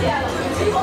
见了，你们欺负，